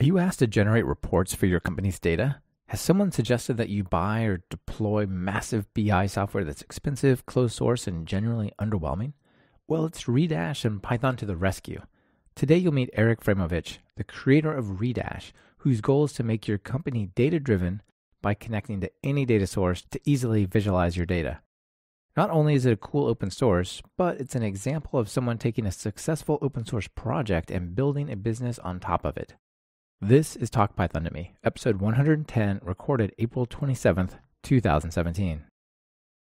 Are you asked to generate reports for your company's data? Has someone suggested that you buy or deploy massive BI software that's expensive, closed source, and generally underwhelming? Well, it's Redash and Python to the rescue. Today, you'll meet Arik Fraimovich, the creator of Redash, whose goal is to make your company data driven by connecting to any data source to easily visualize your data. Not only is it a cool open source, but it's an example of someone taking a successful open source project and building a business on top of it. This is Talk Python to Me, episode 110, recorded April 27th, 2017.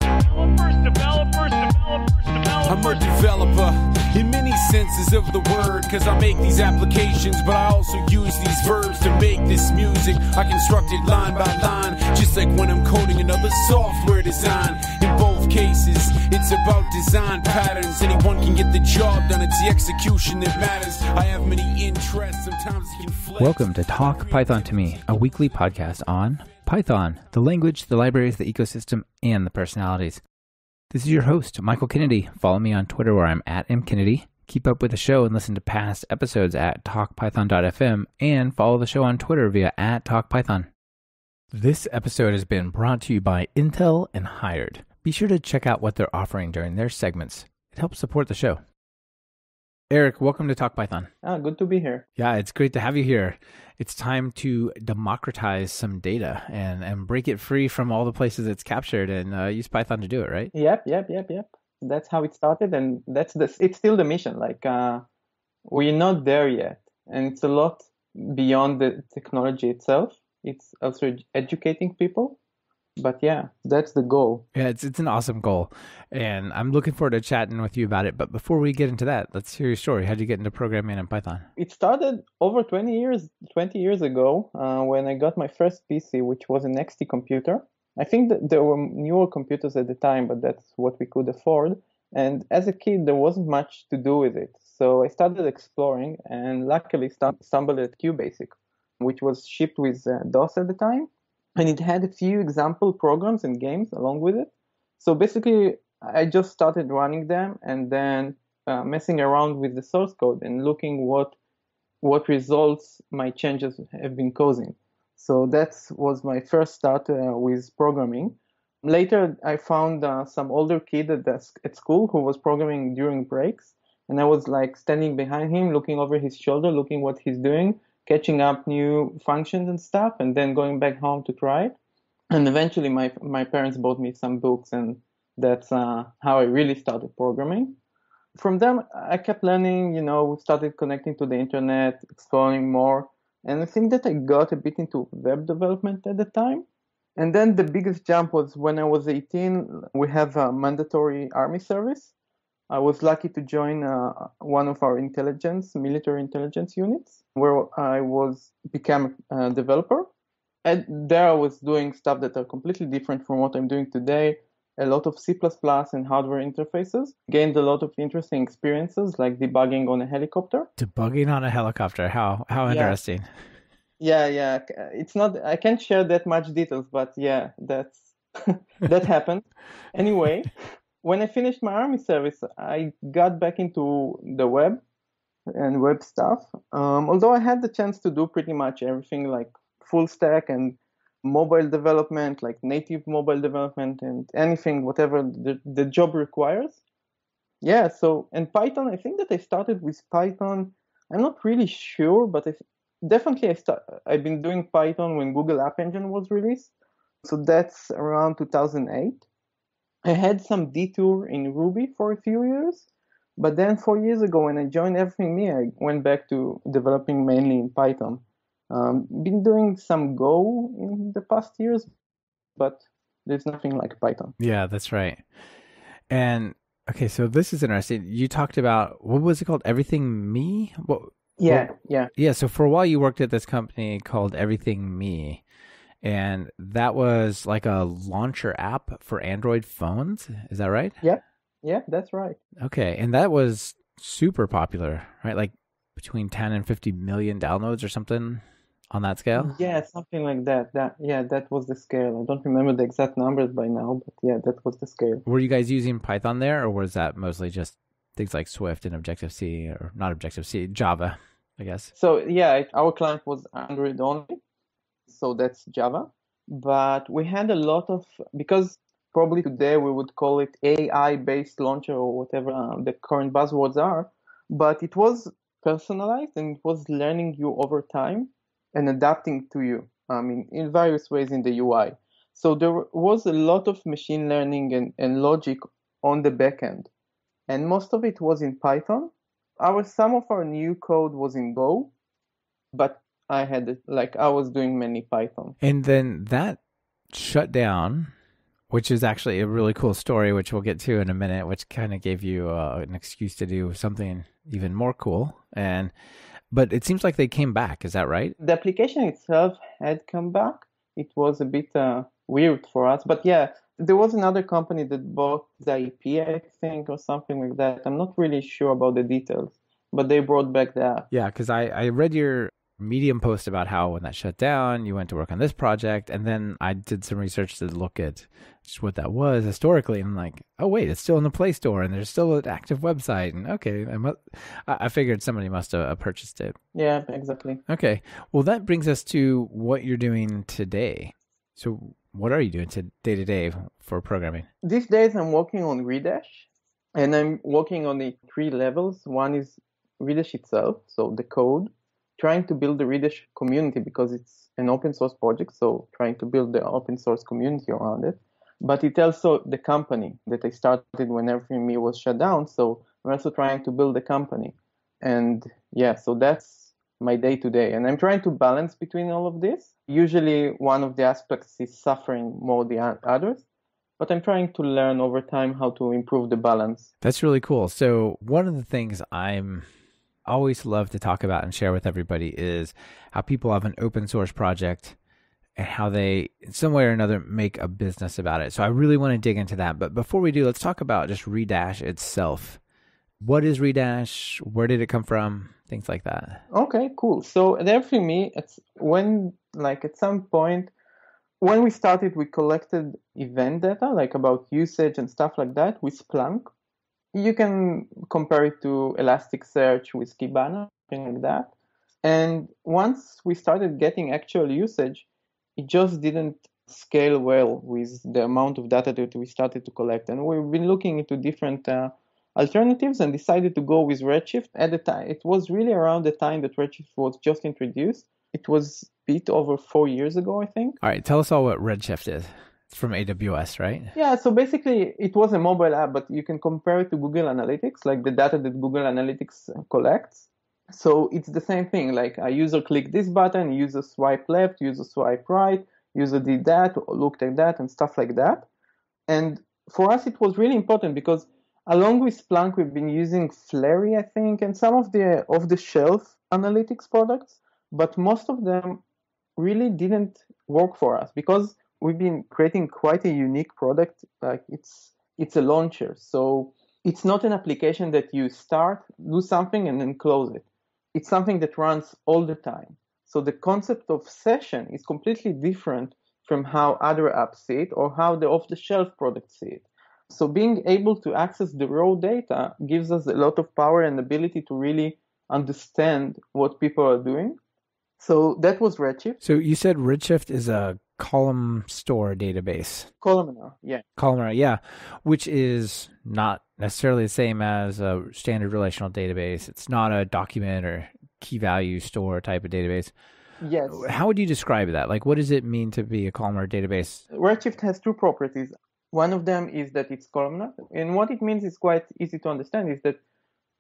Developers, developers, developers. I'm a developer in many senses of the word, cause I make these applications, but I also use these verbs to make this music. I construct it line by line, just like when I'm coding another software design. In both cases, it's about design patterns. Anyone can get the job done, it's the execution that matters. I have many interests, sometimes it can flex. Welcome to Talk Python to Me, a weekly podcast on Python, the language, the libraries, the ecosystem, and the personalities. This is your host, Michael Kennedy. Follow me on Twitter where I'm at mkennedy. Keep up with the show and listen to past episodes at talkpython.fm and follow the show on Twitter via at talkpython. This episode has been brought to you by Intel and Hired. Be sure to check out what they're offering during their segments. It helps support the show. Arik, welcome to Talk Python. Ah, good to be here. Yeah, it's great to have you here. It's time to democratize some data and, and break it free from all the places it's captured and uh, use Python to do it, right? Yep, yep, yep, yep. That's how it started, and that's the. It's still the mission. Like uh, we're not there yet, and it's a lot beyond the technology itself. It's also educating people. But yeah, that's the goal. Yeah, it's it's an awesome goal, and I'm looking forward to chatting with you about it. But before we get into that, let's hear your story. How did you get into programming in Python? It started over 20 years 20 years ago uh, when I got my first PC, which was an XT computer. I think that there were newer computers at the time, but that's what we could afford. And as a kid, there wasn't much to do with it. So I started exploring and luckily stumbled at QBasic, which was shipped with uh, DOS at the time. And it had a few example programs and games along with it. So basically, I just started running them and then uh, messing around with the source code and looking what what results my changes have been causing. So that was my first start uh, with programming. Later, I found uh, some older kid at, the, at school who was programming during breaks, and I was like standing behind him, looking over his shoulder, looking what he's doing, catching up new functions and stuff, and then going back home to try it. And eventually, my my parents bought me some books, and that's uh, how I really started programming. From them, I kept learning. You know, started connecting to the internet, exploring more, and I think that I got a bit into web development at the time. And then the biggest jump was when I was 18. We have a mandatory army service. I was lucky to join uh, one of our intelligence, military intelligence units, where I was became a developer. And there I was doing stuff that are completely different from what I'm doing today. A lot of C++ and hardware interfaces. Gained a lot of interesting experiences, like debugging on a helicopter. Debugging on a helicopter. How how Yeah. interesting. Yeah, yeah. It's not. I can't share that much details, but yeah, that's that happened. Anyway, when I finished my army service, I got back into the web and web stuff. Um, although I had the chance to do pretty much everything, like full stack and mobile development, like native mobile development, and anything, whatever the, the job requires. Yeah. So and Python, I think that I started with Python. I'm not really sure, but I definitely I start, I've been doing Python when Google App Engine was released. So that's around 2008. I had some detour in Ruby for a few years, but then four years ago when I joined Everything Me, I went back to developing mainly in Python. Um, been doing some Go in the past years, but there's nothing like Python. Yeah, that's right. And okay, so this is interesting. You talked about what was it called? Everything Me? What? Yeah, yeah. Yeah. So for a while, you worked at this company called Everything Me, and that was like a launcher app for Android phones. Is that right? Yeah, Yeah, that's right. Okay, and that was super popular, right? Like between 10 and 50 million downloads or something on that scale. Yeah, something like that. That yeah, that was the scale. I don't remember the exact numbers by now, but yeah, that was the scale. Were you guys using Python there, or was that mostly just things like Swift and Objective C, or not Objective C, Java? I guess. So yeah, our client was Android only, so that's Java. But we had a lot of because probably today we would call it AI-based launcher or whatever uh, the current buzzwords are. But it was personalized and it was learning you over time and adapting to you. I mean, in various ways in the UI. So there was a lot of machine learning and, and logic on the backend, and most of it was in Python. Our some of our new code was in Go, but I had like I was doing many Python. And then that shut down, which is actually a really cool story, which we'll get to in a minute, which kind of gave you uh, an excuse to do something even more cool. And but it seems like they came back. Is that right? The application itself had come back. It was a bit uh, weird for us, but yeah, there was another company that bought the IP, I think, or something like that. I'm not really sure about the details, but they brought back that. Yeah, because I, I read your Medium post about how when that shut down, you went to work on this project, and then I did some research to look at just what that was historically, and I'm like, oh wait, it's still in the Play Store, and there's still an active website, and okay, I, must, I figured somebody must have uh, purchased it. Yeah, exactly. Okay, well that brings us to what you're doing today. So what are you doing to day to day for programming? These days, I'm working on Redash, and I'm working on the three levels. One is Redash itself, so the code trying to build the Redash community because it's an open source project, so trying to build the open source community around it. But it's also the company that I started when everything was shut down. So I'm also trying to build the company. And yeah, so that's my day to day. And I'm trying to balance between all of this. Usually one of the aspects is suffering more than others. But I'm trying to learn over time how to improve the balance. That's really cool. So one of the things I'm always love to talk about and share with everybody is how people have an open source project and how they, in some way or another, make a business about it. So I really want to dig into that. But before we do, let's talk about just Redash itself. What is Redash? Where did it come from? Things like that. Okay, cool. So there for me, it's when like at some point when we started, we collected event data, like about usage and stuff like that with Splunk you can compare it to Elasticsearch with Kibana, something like that. And once we started getting actual usage, it just didn't scale well with the amount of data that we started to collect. And we've been looking into different uh, alternatives and decided to go with Redshift. At the time, it was really around the time that Redshift was just introduced. It was a bit over four years ago, I think. All right, tell us all what Redshift is from AWS, right? Yeah, so basically it was a mobile app, but you can compare it to Google Analytics, like the data that Google Analytics uh, collects. So it's the same thing, like a user clicked this button, user swipe left, user swipe right, user did that, looked at that, and stuff like that. And for us, it was really important because along with Splunk, we've been using Flurry, I think, and some of the off-the-shelf analytics products, but most of them really didn't work for us because we've been creating quite a unique product. Like it's it's a launcher, so it's not an application that you start, do something, and then close it. It's something that runs all the time. So the concept of session is completely different from how other apps see it or how the off-the-shelf products see it. So being able to access the raw data gives us a lot of power and ability to really understand what people are doing. So that was Redshift. So you said Redshift is a column store database. Columnar, yeah. Columnar, yeah, which is not necessarily the same as a standard relational database. It's not a document or key value store type of database. Yes. How would you describe that? Like, what does it mean to be a columnar database? Redshift has two properties. One of them is that it's columnar, and what it means is quite easy to understand. Is that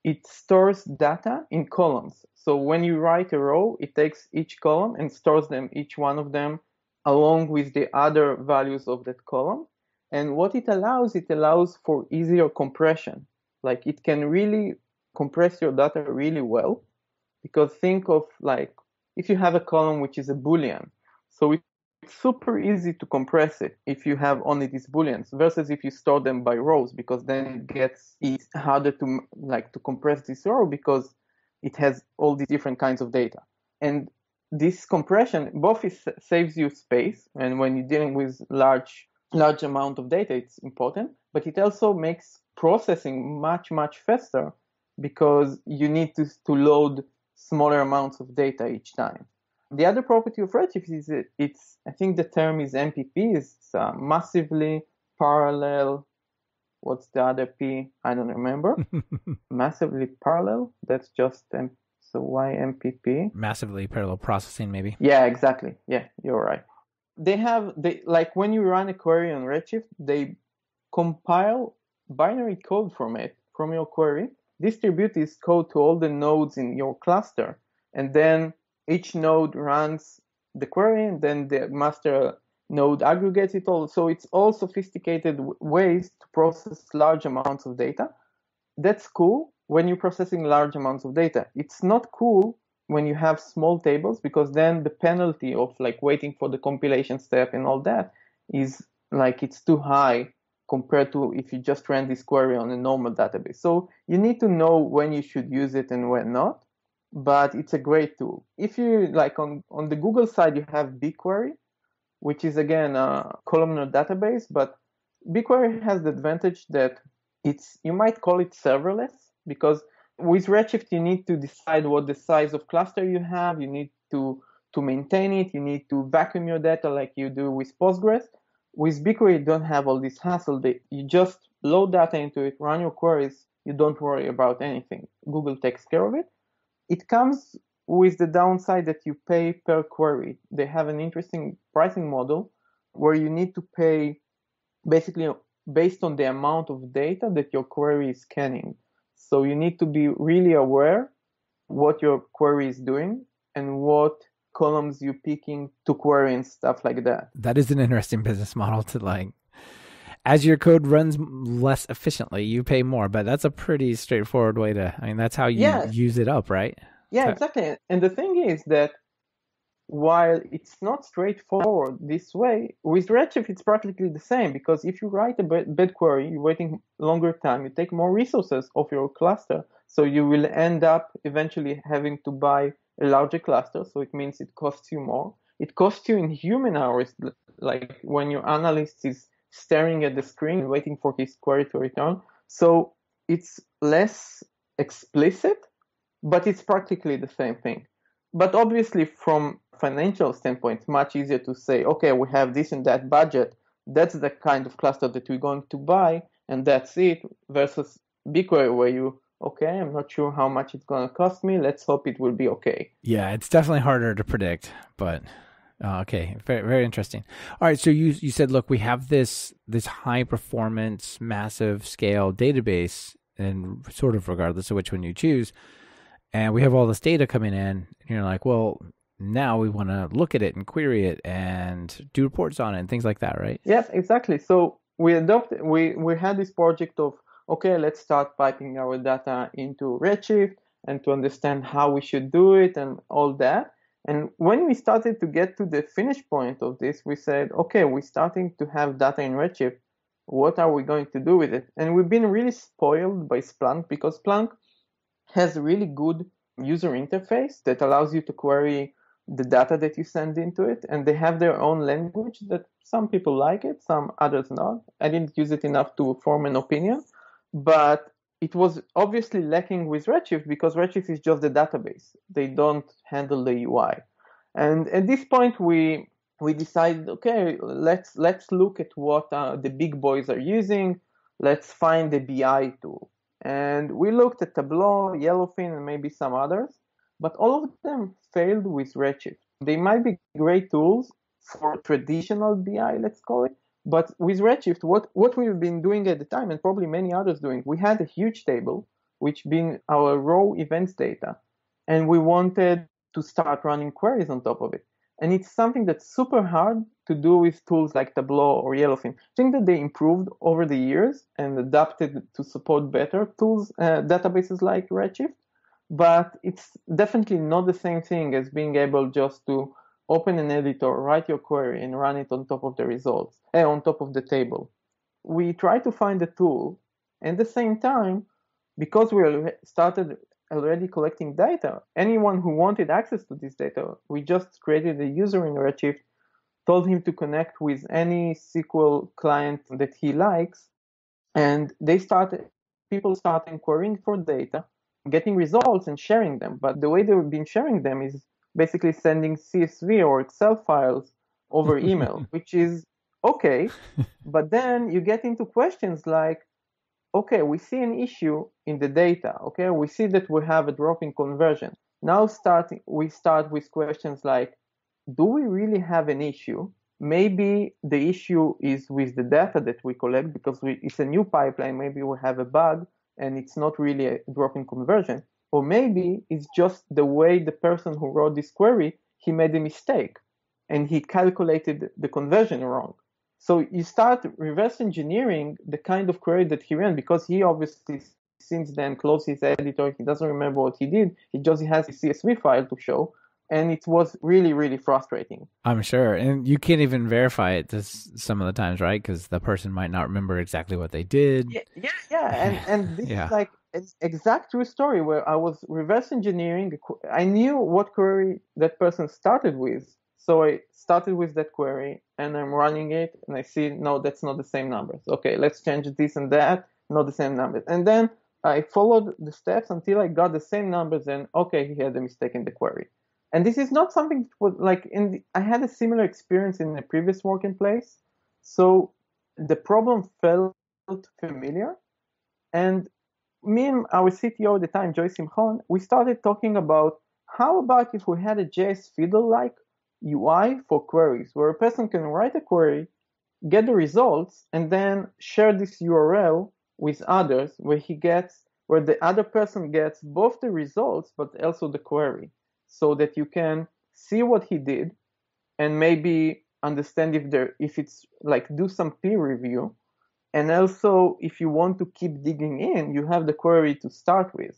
it stores data in columns. So when you write a row, it takes each column and stores them, each one of them along with the other values of that column. And what it allows, it allows for easier compression. Like it can really compress your data really well. Because think of like if you have a column which is a boolean, so it's super easy to compress it if you have only these booleans versus if you store them by rows because then it gets it's harder to like to compress this row because it has all these different kinds of data. And this compression both is, saves you space and when you're dealing with large large amount of data it's important but it also makes processing much much faster because you need to, to load smaller amounts of data each time. The other property of Redshift is that it's, I think the term is MPP, is uh, massively parallel. What's the other P? I don't remember. massively parallel. That's just M- so why MPP? Massively parallel processing, maybe. Yeah, exactly. Yeah, you're right. They have they like when you run a query on Redshift, they compile binary code from it from your query, distribute this code to all the nodes in your cluster, and then each node runs the query, and then the master node aggregates it all. So it's all sophisticated ways to process large amounts of data. That's cool when you're processing large amounts of data. It's not cool when you have small tables because then the penalty of like waiting for the compilation step and all that is like it's too high compared to if you just ran this query on a normal database. So you need to know when you should use it and when not, but it's a great tool. If you like on, on the Google side, you have BigQuery, which is again a columnar database, but BigQuery has the advantage that it's, you might call it serverless because with Redshift, you need to decide what the size of cluster you have. You need to, to maintain it. You need to vacuum your data like you do with Postgres with BigQuery, you don't have all this hassle. You just load data into it, run your queries. You don't worry about anything. Google takes care of it. It comes with the downside that you pay per query. They have an interesting pricing model where you need to pay basically based on the amount of data that your query is scanning. So you need to be really aware what your query is doing and what columns you're picking to query and stuff like that. That is an interesting business model to like. As your code runs less efficiently, you pay more, but that's a pretty straightforward way to. I mean, that's how you Yeah. use it up, right? Yeah, Okay. exactly. And the thing is that while it's not straightforward this way, with Redshift it's practically the same because if you write a bad query, you're waiting longer time, you take more resources of your cluster, so you will end up eventually having to buy a larger cluster, so it means it costs you more. It costs you in human hours, like when your analyst is staring at the screen waiting for his query to return. So it's less explicit, but it's practically the same thing. But obviously, from financial standpoint, it's much easier to say, okay, we have this and that budget. That's the kind of cluster that we're going to buy, and that's it. Versus BigQuery, where you, okay, I'm not sure how much it's going to cost me. Let's hope it will be okay. Yeah, it's definitely harder to predict, but uh, okay, very very interesting. All right, so you you said, look, we have this this high performance, massive scale database, and sort of regardless of which one you choose, and we have all this data coming in, and you're like, well, now we want to look at it and query it and do reports on it and things like that, right? Yes, exactly. So we adopted, we, we had this project of, okay, let's start piping our data into Redshift and to understand how we should do it and all that. And when we started to get to the finish point of this, we said, okay, we're starting to have data in Redshift. What are we going to do with it? And we've been really spoiled by Splunk because Splunk has a really good user interface that allows you to query the data that you send into it. And they have their own language that some people like it, some others not. I didn't use it enough to form an opinion, but it was obviously lacking with Redshift because Redshift is just the database. They don't handle the UI. And at this point, we we decided, okay, let's let's look at what uh, the big boys are using. Let's find the BI tool. And we looked at Tableau, Yellowfin, and maybe some others, but all of them failed with Redshift. They might be great tools for traditional BI, let's call it, but with Redshift, what, what we've been doing at the time, and probably many others doing, we had a huge table, which being our raw events data, and we wanted to start running queries on top of it. And it's something that's super hard to do with tools like Tableau or Yellowfin. I think that they improved over the years and adapted to support better tools, uh, databases like Redshift, but it's definitely not the same thing as being able just to open an editor, write your query, and run it on top of the results, eh, on top of the table. We try to find a tool, and at the same time, because we started already collecting data, anyone who wanted access to this data, we just created a user in Redshift, told him to connect with any SQL client that he likes, and they started, people started inquiring for data, getting results and sharing them. But the way they've been sharing them is basically sending CSV or Excel files over email, which is okay. but then you get into questions like, okay, we see an issue in the data. Okay, we see that we have a drop in conversion. Now starting, we start with questions like, do we really have an issue? Maybe the issue is with the data that we collect because we, it's a new pipeline. Maybe we have a bug and it's not really a drop in conversion. Or maybe it's just the way the person who wrote this query, he made a mistake and he calculated the conversion wrong. So you start reverse engineering the kind of query that he ran because he obviously since then closed his editor. He doesn't remember what he did. He just has a CSV file to show and it was really really frustrating. I'm sure. And you can't even verify it just some of the times right? Because the person might not remember exactly what they did. Yeah yeah, yeah. and and this yeah. is like an exact true story where i was reverse engineering i knew what query that person started with. So i started with that query and i'm running it and i see no that's not the same numbers. Okay let's change this and that not the same numbers. And then i followed the steps until i got the same numbers and okay he had a mistake in the query and this is not something that was like in the, I had a similar experience in a previous working place. So the problem felt familiar. And me and our CTO at the time, Joy Simchon, we started talking about how about if we had a JS Fiddle like UI for queries where a person can write a query, get the results, and then share this URL with others where he gets where the other person gets both the results but also the query so that you can see what he did and maybe understand if there if it's like do some peer review and also if you want to keep digging in you have the query to start with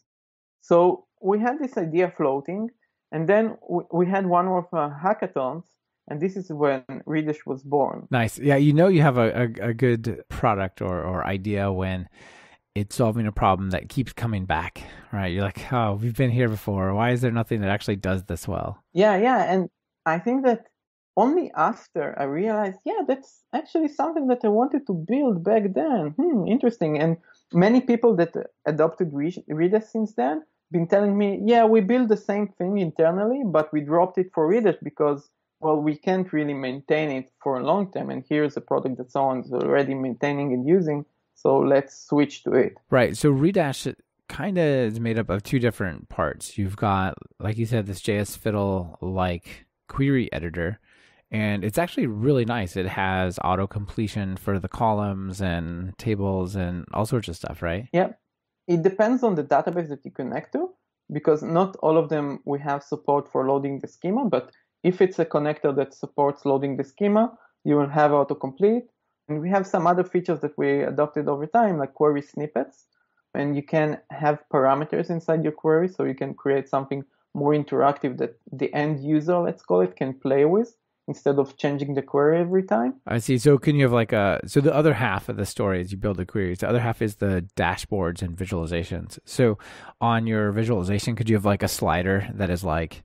so we had this idea floating and then we had one of our hackathons and this is when Redash was born. Nice. Yeah, you know you have a, a, a good product or, or idea when it's solving a problem that keeps coming back, right? You're like, oh, we've been here before. Why is there nothing that actually does this well? Yeah, yeah. And I think that only after I realized, yeah, that's actually something that I wanted to build back then. Hmm, interesting. And many people that adopted Redash since then been telling me, yeah, we built the same thing internally, but we dropped it for Redash because, well, we can't really maintain it for a long time. And here's a product that someone's already maintaining and using so let's switch to it. Right. So Redash kind of is made up of two different parts. You've got, like you said, this JS Fiddle like query editor, and it's actually really nice. It has auto completion for the columns and tables and all sorts of stuff, right? Yeah. It depends on the database that you connect to, because not all of them we have support for loading the schema, but if it's a connector that supports loading the schema, you will have autocomplete and we have some other features that we adopted over time, like query snippets. And you can have parameters inside your query, so you can create something more interactive that the end user, let's call it, can play with instead of changing the query every time. I see. So can you have like a so the other half of the story is you build the queries. The other half is the dashboards and visualizations. So on your visualization, could you have like a slider that is like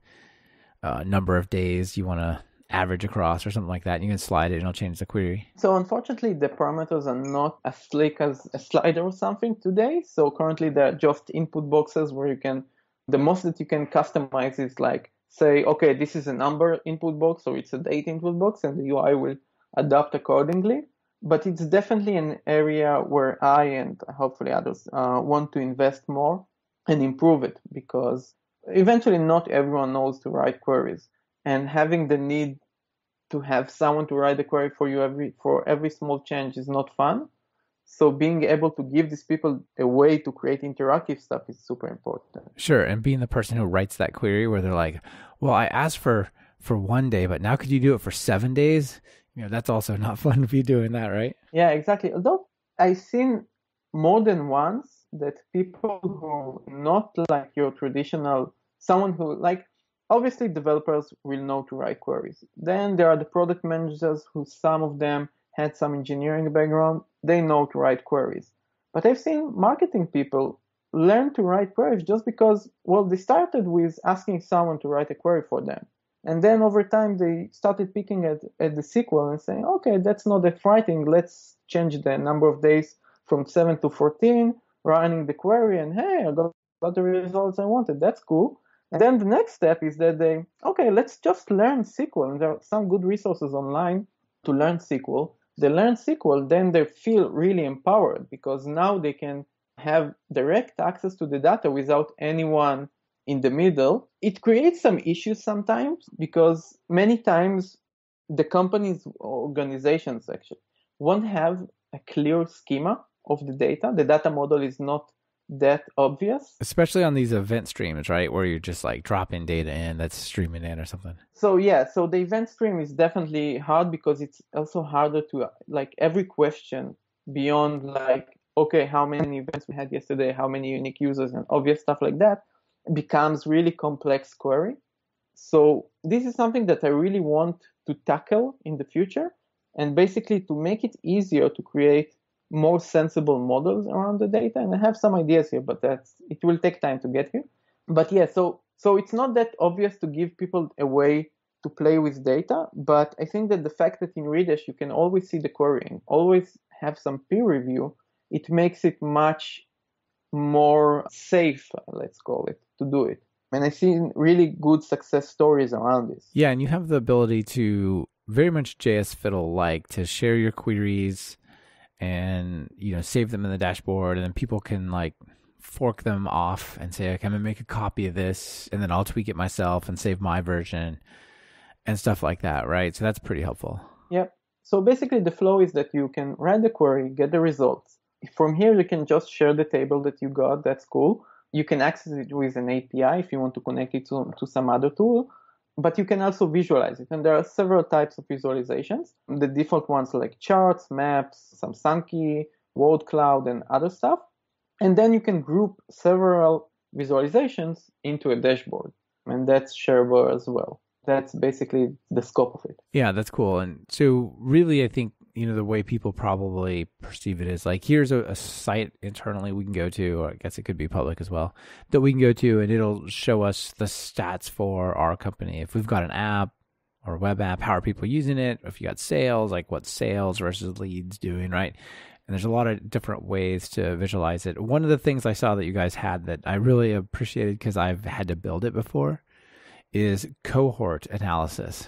a uh, number of days you want to average across or something like that. You can slide it and it'll change the query. So unfortunately, the parameters are not as slick as a slider or something today. So currently, they're just input boxes where you can, the most that you can customize is like, say, okay, this is a number input box or it's a date input box and the UI will adapt accordingly. But it's definitely an area where I and hopefully others uh, want to invest more and improve it because eventually not everyone knows to write queries and having the need to have someone to write the query for you every for every small change is not fun. So being able to give these people a way to create interactive stuff is super important. Sure, and being the person who writes that query where they're like, "Well, I asked for for one day, but now could you do it for 7 days?" You know, that's also not fun to be doing that, right? Yeah, exactly. Although I've seen more than once that people who not like your traditional someone who like Obviously, developers will know to write queries. Then there are the product managers who some of them had some engineering background. They know to write queries. But I've seen marketing people learn to write queries just because, well, they started with asking someone to write a query for them. And then over time, they started picking at, at the SQL and saying, okay, that's not that frightening. Let's change the number of days from 7 to 14, running the query, and hey, I got got the results I wanted. That's cool. Then the next step is that they, okay, let's just learn SQL. And there are some good resources online to learn SQL. They learn SQL, then they feel really empowered because now they can have direct access to the data without anyone in the middle. It creates some issues sometimes because many times the companies, organizations actually, won't have a clear schema of the data. The data model is not that obvious. Especially on these event streams, right? Where you're just like dropping data in that's streaming in or something. So yeah, so the event stream is definitely hard because it's also harder to like every question beyond like okay, how many events we had yesterday, how many unique users and obvious stuff like that becomes really complex query. So this is something that I really want to tackle in the future and basically to make it easier to create more sensible models around the data. And I have some ideas here, but that's it will take time to get here. But yeah, so so it's not that obvious to give people a way to play with data, but I think that the fact that in Redash you can always see the querying, always have some peer review, it makes it much more safe, let's call it, to do it. And I've seen really good success stories around this. Yeah, and you have the ability to very much JS Fiddle like to share your queries and you know save them in the dashboard and then people can like fork them off and say okay i'm gonna make a copy of this and then i'll tweak it myself and save my version and stuff like that right so that's pretty helpful Yep. So basically the flow is that you can write the query, get the results. From here you can just share the table that you got, that's cool. You can access it with an API if you want to connect it to, to some other tool but you can also visualize it. And there are several types of visualizations. The default ones like charts, maps, some Sankey, Word Cloud, and other stuff. And then you can group several visualizations into a dashboard. And that's shareable as well. That's basically the scope of it. Yeah, that's cool. And so, really, I think you know the way people probably perceive it is like here's a, a, site internally we can go to or i guess it could be public as well that we can go to and it'll show us the stats for our company. If we've got an app or web app how are people using it? If you got sales like what sales versus leads doing right? And there's a lot of different ways to visualize it. One of the things i saw that you guys had that i really appreciated because i've had to build it before is cohort analysis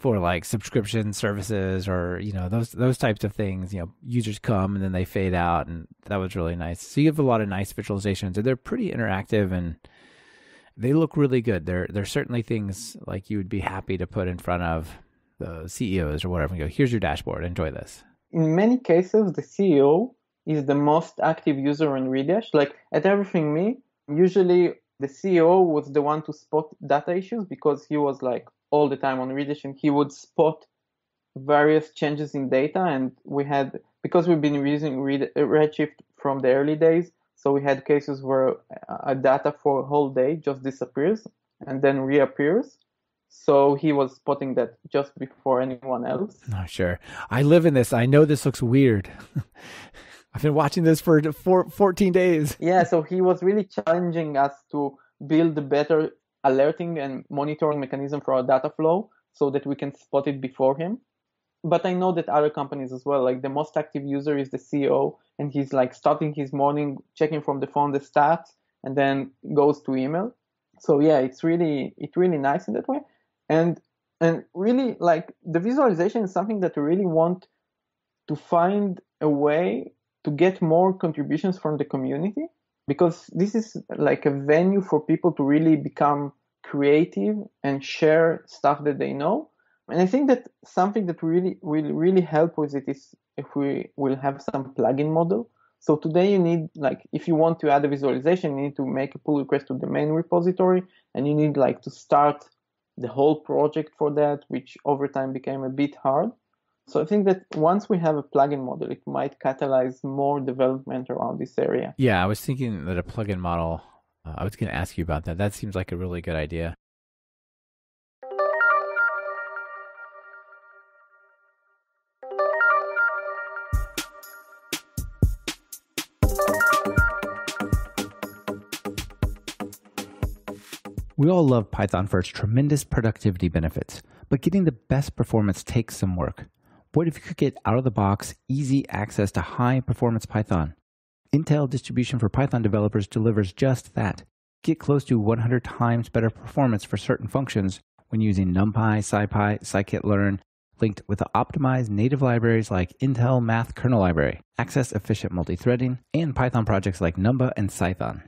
for like subscription services or you know those those types of things you know users come and then they fade out and that was really nice. So you have a lot of nice visualizations and they're pretty interactive and they look really good. They're they're certainly things like you would be happy to put in front of the CEOs or whatever and go here's your dashboard. Enjoy this. In many cases the CEO is the most active user on Redash. Like at everything me usually the CEO was the one to spot data issues because he was like all the time on Redash and he would spot various changes in data and we had because we've been using uh, redshift from the early days so we had cases where uh, a data for a whole day just disappears and then reappears. So he was spotting that just before anyone else. Oh sure. I live in this. I know this looks weird. I've been watching this for four, 14 days. Yeah so he was really challenging us to build a better alerting and monitoring mechanism for our data flow so that we can spot it before him. But I know that other companies as well, like the most active user is the CEO, and he's like starting his morning checking from the phone the stats and then goes to email. So yeah, it's really it's really nice in that way. And and really like the visualization is something that we really want to find a way to get more contributions from the community because this is like a venue for people to really become creative and share stuff that they know. And I think that something that really will really help with it is if we will have some plugin model. So today you need like if you want to add a visualization, you need to make a pull request to the main repository and you need like to start the whole project for that, which over time became a bit hard. So I think that once we have a plugin model, it might catalyze more development around this area. Yeah, I was thinking that a plugin model. Uh, I was going to ask you about that. That seems like a really good idea. We all love Python for its tremendous productivity benefits, but getting the best performance takes some work. What if you could get out of the box, easy access to high performance Python? Intel Distribution for Python Developers delivers just that. Get close to 100 times better performance for certain functions when using NumPy, SciPy, scikit-learn, linked with optimized native libraries like Intel Math Kernel Library, access efficient multi-threading, and Python projects like Numba and Cython.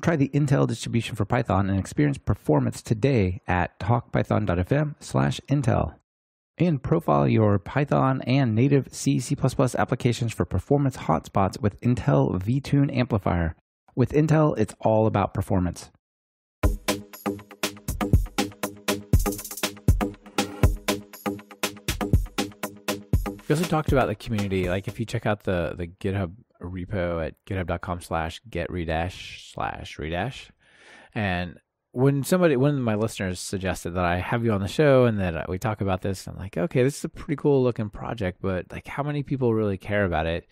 Try the Intel distribution for Python and experience performance today at talkpython.fm slash Intel. And profile your Python and native C, C++ applications for performance hotspots with Intel vTune Amplifier. With Intel, it's all about performance. We also talked about the community. Like if you check out the the GitHub repo at github.com slash get redash slash redash. And when somebody, one of my listeners suggested that I have you on the show and that uh, we talk about this, I'm like, okay, this is a pretty cool looking project, but like how many people really care about it?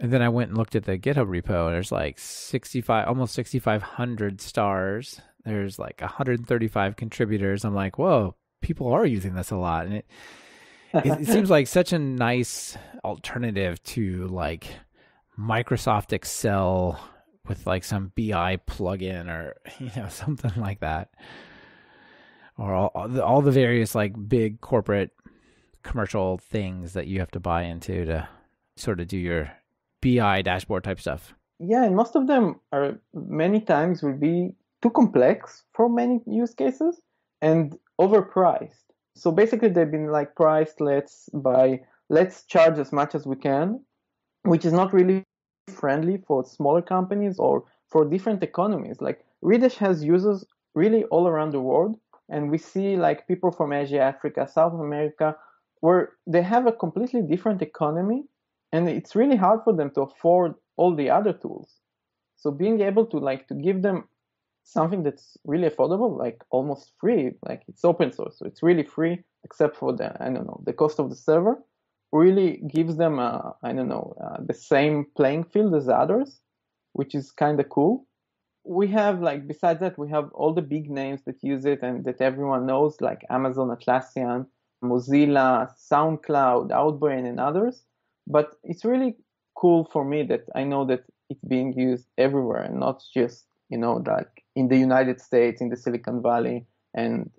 And then I went and looked at the GitHub repo and there's like 65, almost 6,500 stars. There's like 135 contributors. I'm like, whoa, people are using this a lot. And it, it, it seems like such a nice alternative to like Microsoft Excel with like some BI plugin or you know something like that, or all, the, all the various like big corporate commercial things that you have to buy into to sort of do your BI dashboard type stuff. Yeah, and most of them are many times will be too complex for many use cases and overpriced. So basically, they've been like priced. Let's buy. Let's charge as much as we can which is not really friendly for smaller companies or for different economies. Like Redash has users really all around the world, and we see like people from Asia, Africa, South America, where they have a completely different economy, and it's really hard for them to afford all the other tools. So being able to like to give them something that's really affordable, like almost free, like it's open source, so it's really free except for the I don't know the cost of the server really gives them, a, I don't know, uh, the same playing field as others, which is kind of cool. We have like besides that, we have all the big names that use it and that everyone knows, like Amazon, Atlassian, Mozilla, SoundCloud, Outbrain, and others. But it's really cool for me that I know that it's being used everywhere and not just you know like in the United States, in the Silicon Valley, and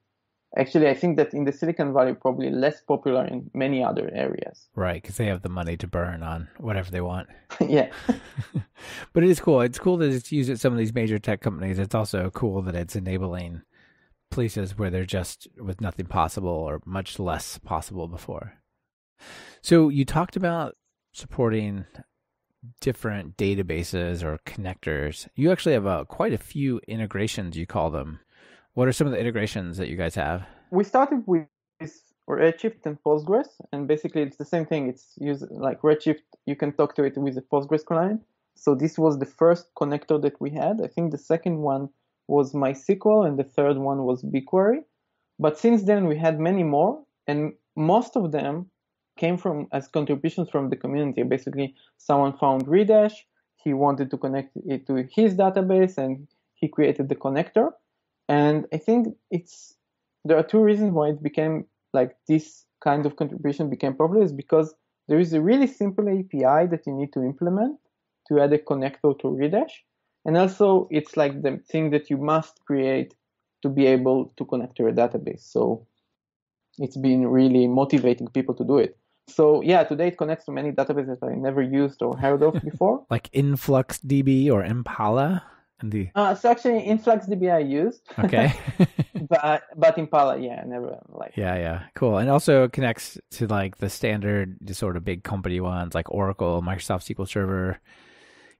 Actually, I think that in the Silicon Valley, probably less popular in many other areas. Right, because they have the money to burn on whatever they want. yeah. but it is cool. It's cool that it's used at some of these major tech companies. It's also cool that it's enabling places where they're just with nothing possible or much less possible before. So you talked about supporting different databases or connectors. You actually have uh, quite a few integrations, you call them. What are some of the integrations that you guys have? We started with Redshift and Postgres, and basically it's the same thing. It's used like Redshift. You can talk to it with a Postgres client. So this was the first connector that we had. I think the second one was MySQL, and the third one was BigQuery. But since then we had many more, and most of them came from as contributions from the community. Basically, someone found Redash, he wanted to connect it to his database, and he created the connector. And I think it's there are two reasons why it became like this kind of contribution became popular is because there is a really simple API that you need to implement to add a connector to Redash. And also it's like the thing that you must create to be able to connect to a database. So it's been really motivating people to do it. So yeah, today it connects to many databases that I never used or heard of before. like InfluxDB or Impala? The uh, so actually InfluxDB I used. Okay. but but Impala, yeah, never like. Yeah, yeah, cool. And also connects to like the standard, sort of big company ones like Oracle, Microsoft SQL Server.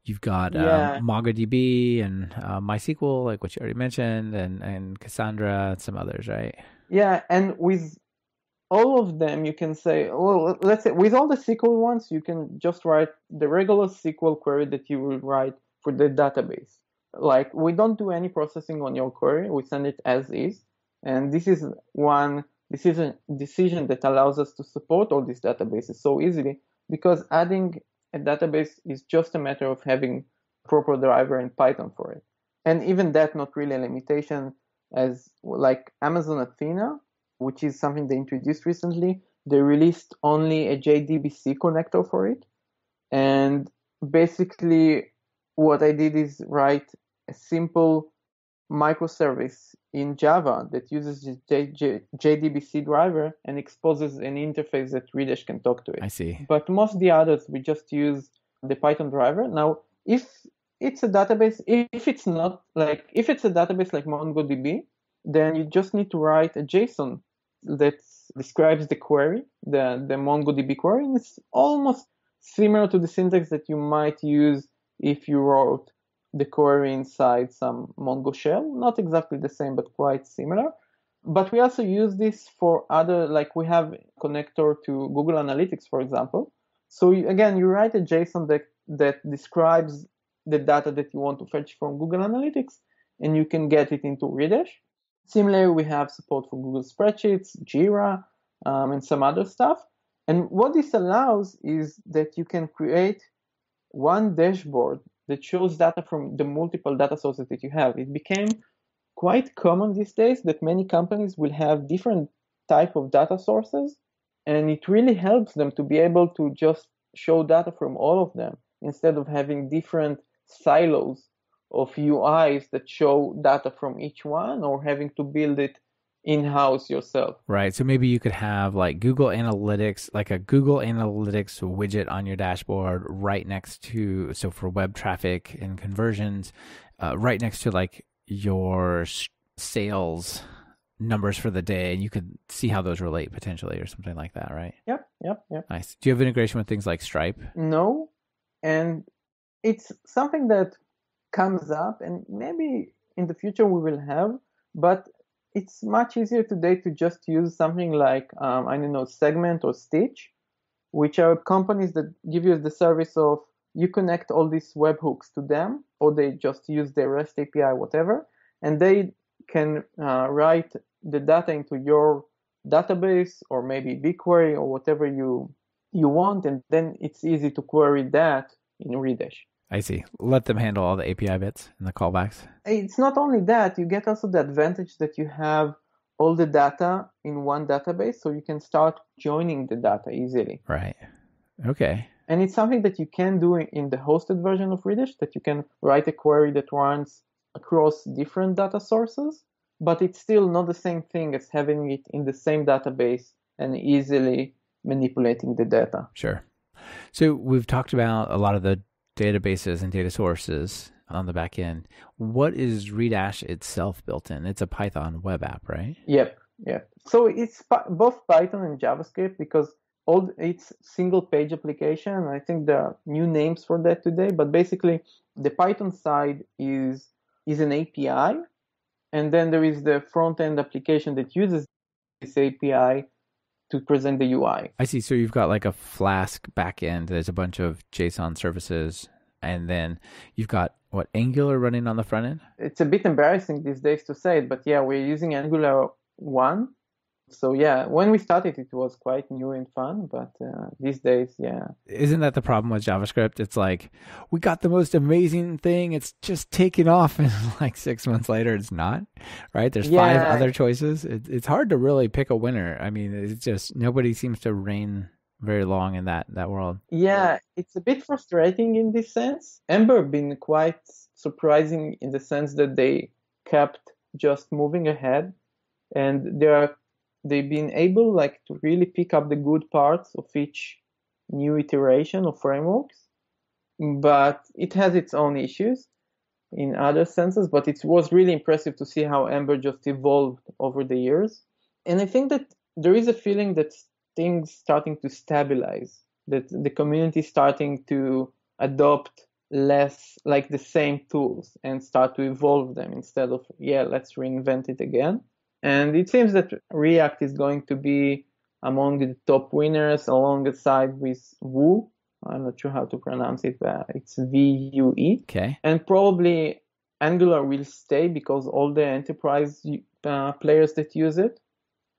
You've got um, yeah. um, MongoDB and uh, MySQL, like what you already mentioned, and and Cassandra and some others, right? Yeah, and with all of them, you can say, well, let's say with all the SQL ones, you can just write the regular SQL query that you will write for the database like we don't do any processing on your query. We send it as is. And this is one decision decision that allows us to support all these databases so easily because adding a database is just a matter of having proper driver in python for it. And even that not really a limitation as like amazon athena which is something they introduced recently they released only a jdbc connector for it. And basically what I did is write a simple microservice in Java that uses the J- J- JDBC driver and exposes an interface that Redash can talk to it. I see. But most of the others, we just use the Python driver. Now, if it's a database, if it's not like, if it's a database like MongoDB, then you just need to write a JSON that describes the query, the, the MongoDB query. And it's almost similar to the syntax that you might use if you wrote the query inside some Mongo shell. Not exactly the same, but quite similar. But we also use this for other, like we have connector to Google Analytics, for example. So you, again, you write a JSON that, that describes the data that you want to fetch from Google Analytics, and you can get it into Redash. Similarly, we have support for Google Spreadsheets, Jira, um, and some other stuff. And what this allows is that you can create one dashboard that shows data from the multiple data sources that you have. It became quite common these days that many companies will have different type of data sources, and it really helps them to be able to just show data from all of them instead of having different silos of UIs that show data from each one or having to build it in-house yourself. Right. So maybe you could have like Google Analytics, like a Google Analytics widget on your dashboard right next to, so for web traffic and conversions, uh, right next to like your sales numbers for the day. And you could see how those relate potentially or something like that, right? Yep, yep, yep. Nice. Do you have integration with things like Stripe? No. And it's something that comes up and maybe in the future we will have, but it's much easier today to just use something like um, I don't know Segment or Stitch, which are companies that give you the service of you connect all these webhooks to them, or they just use their REST API, whatever, and they can uh, write the data into your database or maybe BigQuery or whatever you you want, and then it's easy to query that in Redash. I see. Let them handle all the API bits and the callbacks. It's not only that, you get also the advantage that you have all the data in one database, so you can start joining the data easily. Right. Okay. And it's something that you can do in the hosted version of Redash, that you can write a query that runs across different data sources, but it's still not the same thing as having it in the same database and easily manipulating the data. Sure. So we've talked about a lot of the databases and data sources on the back end. What is Redash itself built in? It's a Python web app, right? Yep, yep. So it's both Python and JavaScript because all it's single page application. I think there are new names for that today, but basically the Python side is is an API, and then there is the front end application that uses this API to present the UI. I see. So you've got like a Flask backend. There's a bunch of JSON services, and then you've got what Angular running on the front end. It's a bit embarrassing these days to say it, but yeah, we're using Angular one. So yeah, when we started, it was quite new and fun, but uh, these days, yeah. Isn't that the problem with JavaScript? It's like we got the most amazing thing. It's just taking off, and like six months later, it's not. Right? There's Yeah. five other choices. It, it's hard to really pick a winner. I mean, it's just nobody seems to reign very long in that that world. Yeah, it's a bit frustrating in this sense. Ember been quite surprising in the sense that they kept just moving ahead and there are they've been able like to really pick up the good parts of each new iteration of frameworks but it has its own issues in other senses but it was really impressive to see how ember just evolved over the years. And i think that there is a feeling that things starting to stabilize that the community starting to adopt less like the same tools and start to evolve them instead of yeah let's reinvent it again and it seems that react is going to be among the top winners alongside with Vue. I'm not sure how to pronounce it, but it's V U E. Okay. And probably Angular will stay because all the enterprise uh, players that use it,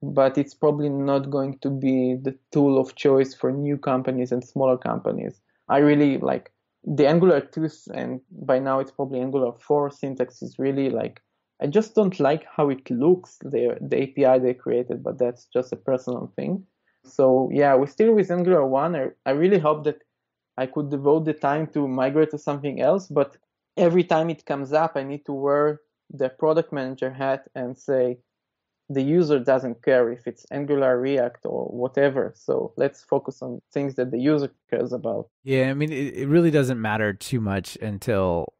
but it's probably not going to be the tool of choice for new companies and smaller companies. I really like the Angular 2 and by now it's probably Angular 4 syntax is really like I just don't like how it looks the the API they created, but that's just a personal thing. So yeah, we're still with Angular 1. I, I really hope that I could devote the time to migrate to something else, but every time it comes up, I need to wear the product manager hat and say, the user doesn't care if it's Angular, React, or whatever. So let's focus on things that the user cares about. Yeah, I mean, it, it really doesn't matter too much until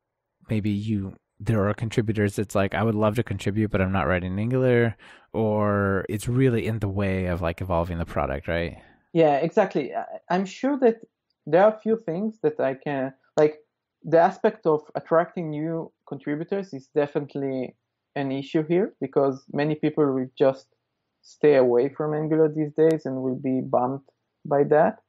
maybe you there are contributors that's like I would love to contribute, but I'm not writing Angular, or it's really in the way of like evolving the product, right? Yeah, exactly. I'm sure that there are a few things that I can like. The aspect of attracting new contributors is definitely an issue here because many people will just stay away from Angular these days and will be bummed by that.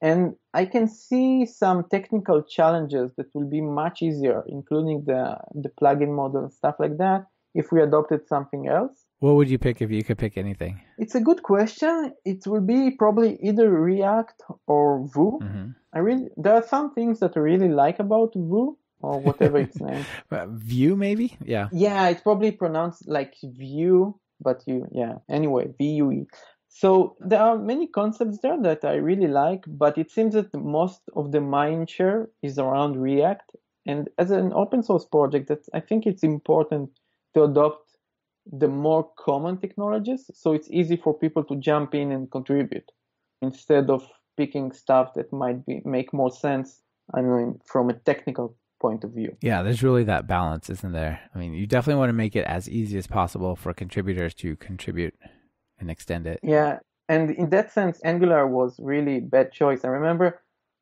And I can see some technical challenges that will be much easier, including the, the plugin model and stuff like that, if we adopted something else. What would you pick if you could pick anything? It's a good question. It will be probably either React or Vue. Mm-hmm. I really there are some things that I really like about Vue or whatever its name. View maybe? Yeah. Yeah, it's probably pronounced like View, but you yeah. Anyway, V U E. So there are many concepts there that I really like, but it seems that most of the mind share is around React. And as an open source project, that I think it's important to adopt the more common technologies so it's easy for people to jump in and contribute instead of picking stuff that might be make more sense i mean from a technical point of view Yeah, there's really that balance, isn't there? I mean, you definitely want to make it as easy as possible for contributors to contribute and extend it. yeah and in that sense angular was really bad choice. I remember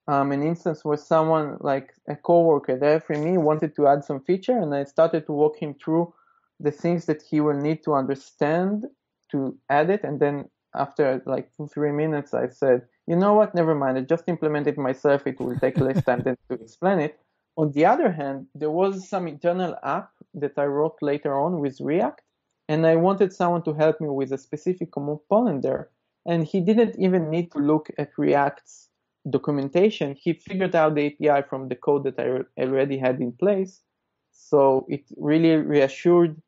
um, an instance where someone like a coworker there for me wanted to add some feature and i started to walk him through the things that he will need to understand to add it. And then after like two three minutes i said you know what? Never mind. I just implement it myself. It will take less time than to explain it. On the other hand there was some internal app that i wrote later on with react and i wanted someone to help me with a specific component there and he didn't even need to look at react's documentation he figured out the api from the code that i already had in place so it really reassured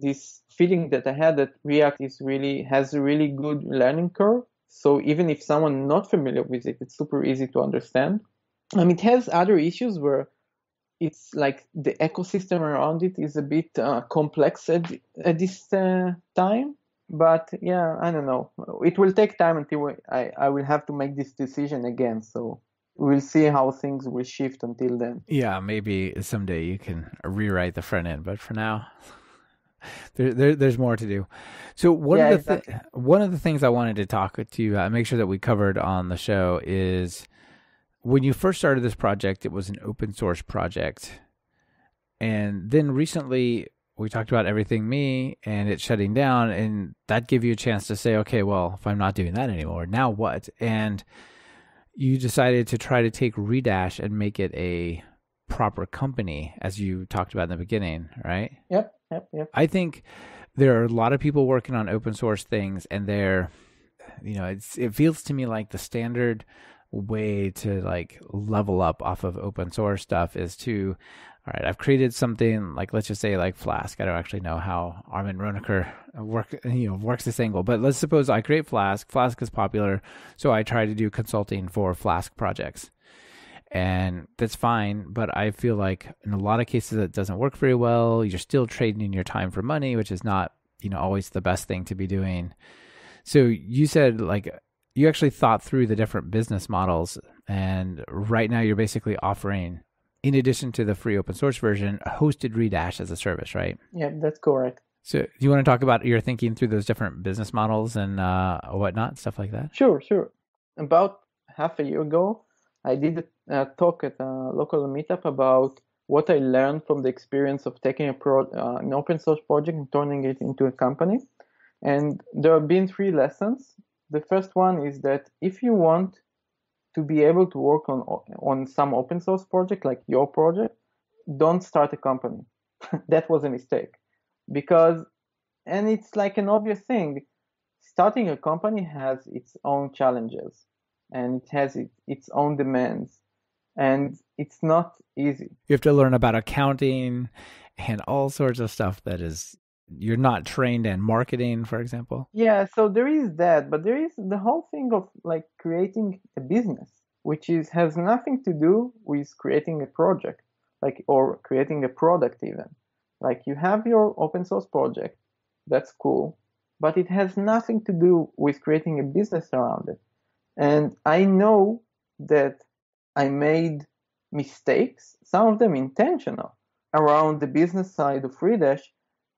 this feeling that I had that React is really has a really good learning curve. So even if someone not familiar with it, it's super easy to understand. Um, it has other issues where it's like the ecosystem around it is a bit uh, complex at, at this uh, time. But yeah, I don't know. It will take time until I, I will have to make this decision again. So we'll see how things will shift until then. Yeah, maybe someday you can rewrite the front end, but for now, there, there there's more to do. So one Yeah, of the thi- one of the things I wanted to talk to you, uh, make sure that we covered on the show is when you first started this project, it was an open source project, and then recently we talked about EverythingMe and it shutting down, and that gave you a chance to say, okay, well, if I'm not doing that anymore, now what? And you decided to try to take Redash and make it a proper company, as you talked about in the beginning, right? Yep, yep, yep. I think there are a lot of people working on open source things, and they're, you know, it's it feels to me like the standard way to like level up off of open source stuff is to, all right, I've created something like let's just say like Flask. I don't actually know how Armin Ronacher work you know works this angle, but let's suppose I create Flask. Flask is popular, so I try to do consulting for Flask projects and that's fine. But I feel like in a lot of cases that doesn't work very well. You're still trading in your time for money, which is not you know always the best thing to be doing. So you said like you actually thought through the different business models, and right now you're basically offering, in addition to the free open source version, a hosted Redash as a service, right? yeah that's correct. So do you want to talk about your thinking through those different business models and uh, whatnot, stuff like that? Sure, sure. About half a year ago, I did a talk at a local meetup about what I learned from the experience of taking a pro, uh, an open source project and turning it into a company. And there have been three lessons. The first one is that if you want to be able to work on on some open source project like your project, don't start a company. that was a mistake because, and it's like an obvious thing. Starting a company has its own challenges and it has it, its own demands and it's not easy You have to learn about accounting and all sorts of stuff that is you're not trained in marketing, for example. yeah so there is that but there is the whole thing of like creating a business which is has nothing to do with creating a project like or creating a product even. Like you have your open source project, that's cool, but it has nothing to do with creating a business around it. And I know that I made mistakes, some of them intentional, around the business side of Redash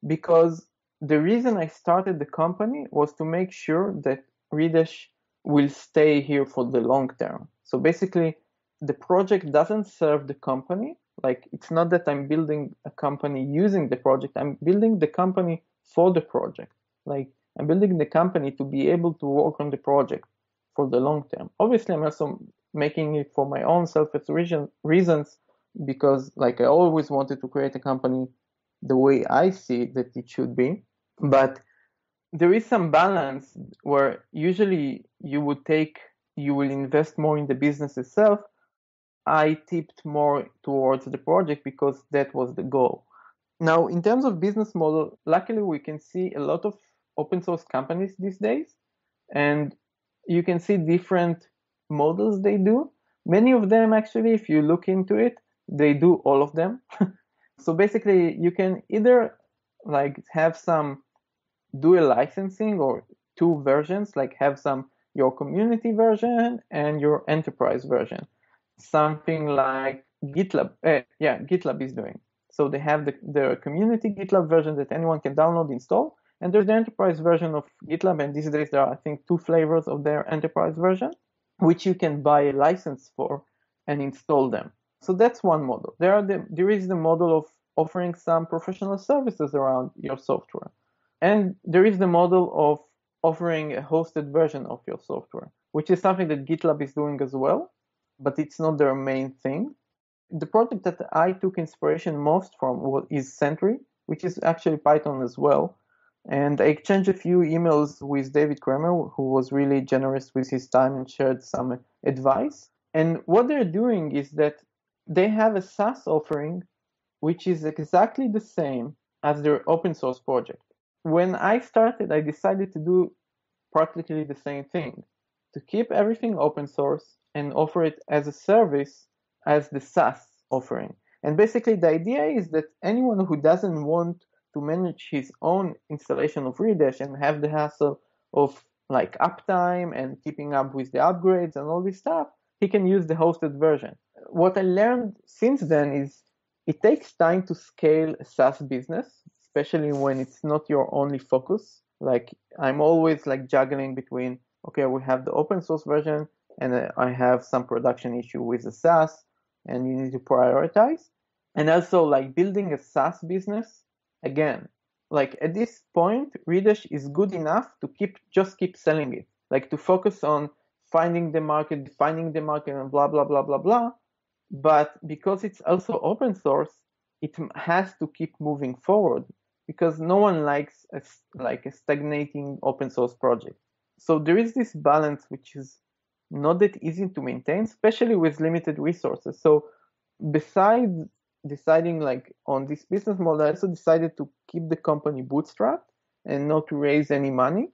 because the reason I started the company was to make sure that Redash will stay here for the long term. So basically, the project doesn't serve the company. Like it's not that I'm building a company using the project. I'm building the company for the project. Like I'm building the company to be able to work on the project for the long term. Obviously, I'm also making it for my own selfish reasons because like I always wanted to create a company the way I see that it should be. But there is some balance where usually you would take, you will invest more in the business itself. I tipped more towards the project because that was the goal. Now, in terms of business model, luckily we can see a lot of open source companies these days, and you can see different models they do. Many of them, actually, if you look into it, they do all of them. so basically, you can either like have some dual licensing or two versions, like have some your community version and your enterprise version. Something like GitLab, uh, yeah, GitLab is doing. So they have the, the community GitLab version that anyone can download, install, and there's the enterprise version of GitLab. And these days there are, I think, two flavors of their enterprise version, which you can buy a license for and install them. So that's one model. There are the, there is the model of offering some professional services around your software. And there is the model of offering a hosted version of your software, which is something that GitLab is doing as well, but it's not their main thing. The project that I took inspiration most from is Sentry, which is actually Python as well. And I exchanged a few emails with David Cramer, who was really generous with his time and shared some advice. And what they're doing is that they have a SaaS offering which is exactly the same as their open source project. When I started, I decided to do practically the same thing to keep everything open source and offer it as a service as the SaaS offering. And basically, the idea is that anyone who doesn't want to manage his own installation of Redash and have the hassle of like uptime and keeping up with the upgrades and all this stuff, he can use the hosted version. What I learned since then is it takes time to scale a SaaS business, especially when it's not your only focus. Like I'm always like juggling between, okay, we have the open source version and uh, I have some production issue with the SaaS and you need to prioritize. And also like building a SaaS business, again, like at this point, Redash is good enough to keep, just keep selling it, like to focus on finding the market, defining the market and blah, blah, blah, blah, blah but because it's also open source, it has to keep moving forward because no one likes a, like a stagnating open source project. So there is this balance which is not that easy to maintain, especially with limited resources. So besides deciding like on this business model, I also decided to keep the company bootstrapped and not to raise any money.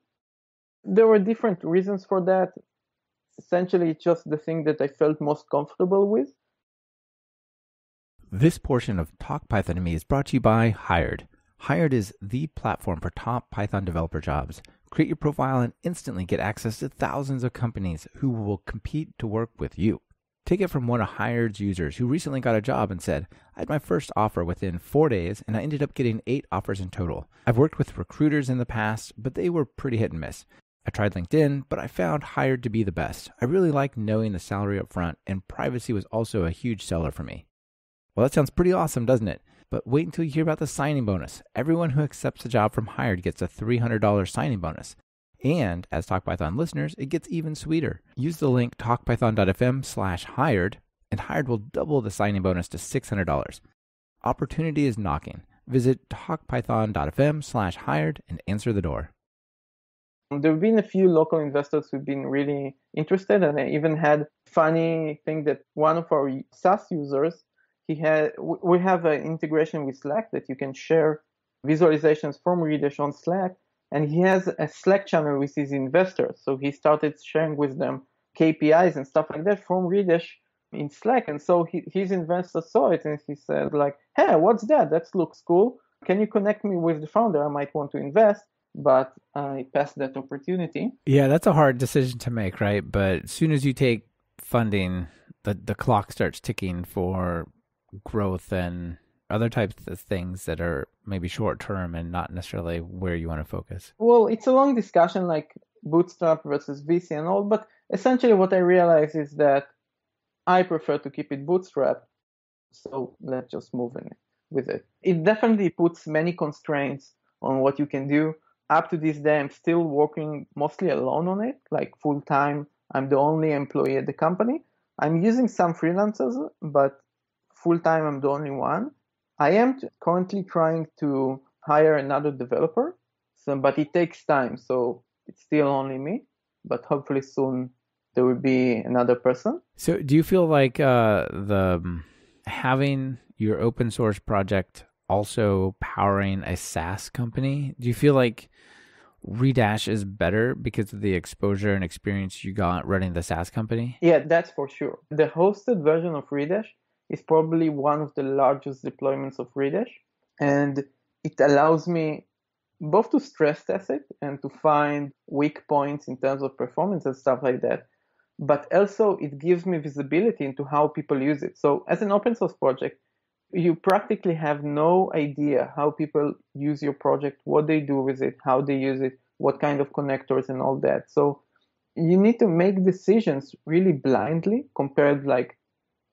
There were different reasons for that. Essentially, it's just the thing that I felt most comfortable with. This portion of Talk Python to Me is brought to you by Hired. Hired is the platform for top Python developer jobs. Create your profile and instantly get access to thousands of companies who will compete to work with you. Take it from one of Hired's users who recently got a job and said, I had my first offer within four days and I ended up getting eight offers in total. I've worked with recruiters in the past, but they were pretty hit and miss. I tried LinkedIn, but I found Hired to be the best. I really like knowing the salary up front, and privacy was also a huge seller for me. Well, that sounds pretty awesome, doesn't it? But wait until you hear about the signing bonus. Everyone who accepts a job from Hired gets a $300 signing bonus. And as TalkPython listeners, it gets even sweeter. Use the link talkpython.fm slash hired, and Hired will double the signing bonus to $600. Opportunity is knocking. Visit talkpython.fm slash hired and answer the door. There have been a few local investors who've been really interested, and I even had funny thing that one of our SaaS users he had we have an integration with Slack that you can share visualizations from Redash on Slack, and he has a Slack channel with his investors. So he started sharing with them KPIs and stuff like that from Redash in Slack. And so he, his investor saw it and he said like, hey, what's that? That looks cool. Can you connect me with the founder? I might want to invest. But I passed that opportunity. Yeah, that's a hard decision to make, right? But as soon as you take funding, the, the clock starts ticking for growth and other types of things that are maybe short term and not necessarily where you want to focus? Well, it's a long discussion like bootstrap versus VC and all, but essentially what I realize is that I prefer to keep it bootstrap. So let's just move in with it. It definitely puts many constraints on what you can do. Up to this day, I'm still working mostly alone on it, like full time. I'm the only employee at the company. I'm using some freelancers, but full time, I'm the only one. I am currently trying to hire another developer, so, but it takes time. So it's still only me, but hopefully soon there will be another person. So, do you feel like uh, the um, having your open source project also powering a SaaS company? Do you feel like Redash is better because of the exposure and experience you got running the SaaS company? Yeah, that's for sure. The hosted version of Redash is probably one of the largest deployments of Redash, and it allows me both to stress test it and to find weak points in terms of performance and stuff like that. But also, it gives me visibility into how people use it. So, as an open source project, you practically have no idea how people use your project, what they do with it, how they use it, what kind of connectors and all that. So, you need to make decisions really blindly compared like